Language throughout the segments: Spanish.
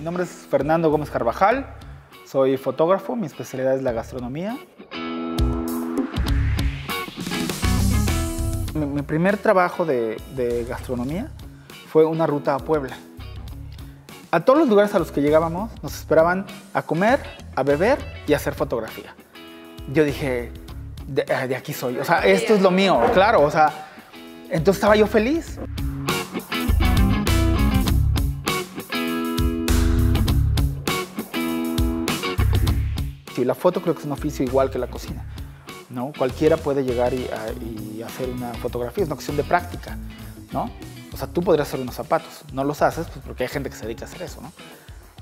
Mi nombre es Fernando Gómez Carvajal, soy fotógrafo, mi especialidad es la gastronomía. Mi, mi primer trabajo de, de gastronomía fue una ruta a Puebla. A todos los lugares a los que llegábamos nos esperaban a comer, a beber y a hacer fotografía. Yo dije, de, de aquí soy, o sea, esto es lo mío, claro, o sea, entonces estaba yo feliz. Sí, la foto creo que es un oficio igual que la cocina. ¿no? Cualquiera puede llegar y, a- y hacer una fotografía, es una cuestión de práctica. ¿no? O sea, tú podrías hacer unos zapatos, no los haces pues, porque hay gente que se dedica a hacer eso. ¿no?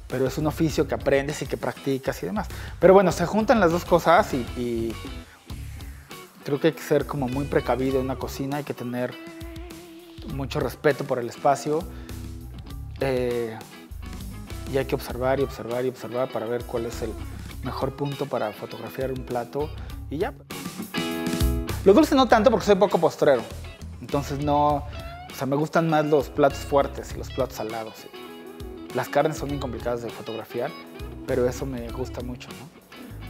Pero es un oficio que aprendes y que practicas y demás. Pero bueno, se juntan las dos cosas y, y creo que hay que ser como muy precavido en una cocina, hay que tener mucho respeto por el espacio. eh, y hay que observar y observar y observar para ver cuál es el mejor punto para fotografiar un plato y ya. Los dulces no tanto porque soy poco postrero. Entonces no, o sea, me gustan más los platos fuertes y los platos salados. Las carnes son bien complicadas de fotografiar, pero eso me gusta mucho, ¿no?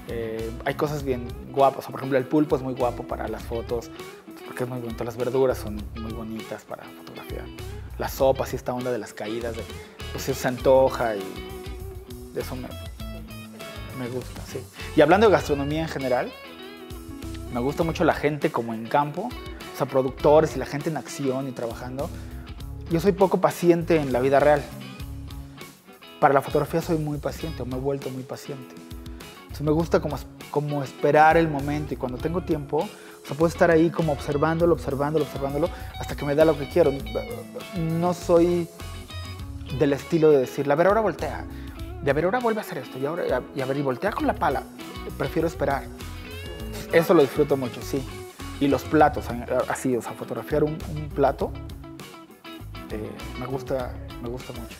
Eh, hay cosas bien guapas, o por ejemplo el pulpo es muy guapo para las fotos, porque es muy bonito, las verduras son muy bonitas para fotografiar. Las sopas y esta onda de las caídas, de, pues se antoja y eso me, me gusta, sí. Y hablando de gastronomía en general, me gusta mucho la gente como en campo, o sea, productores y la gente en acción y trabajando. Yo soy poco paciente en la vida real. Para la fotografía soy muy paciente, o me he vuelto muy paciente. Me gusta como, como esperar el momento y cuando tengo tiempo, o sea, puedo estar ahí como observándolo, observándolo, observándolo, hasta que me da lo que quiero. No soy del estilo de decir, a ver, ahora voltea, de a ver, ahora vuelve a hacer esto, y, ahora, y a ver, y voltea con la pala. Prefiero esperar. Eso lo disfruto mucho, sí. Y los platos, así, o sea, fotografiar un, un plato, eh, me, gusta, me gusta mucho.